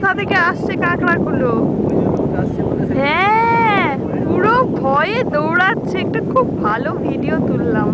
কোথা থেকে আসছে? কাঁকড়াগুলো হ্যাঁ পুরো ভয়ে দৌড়াচ্ছে। একটা খুব ভালো ভিডিও তুললাম।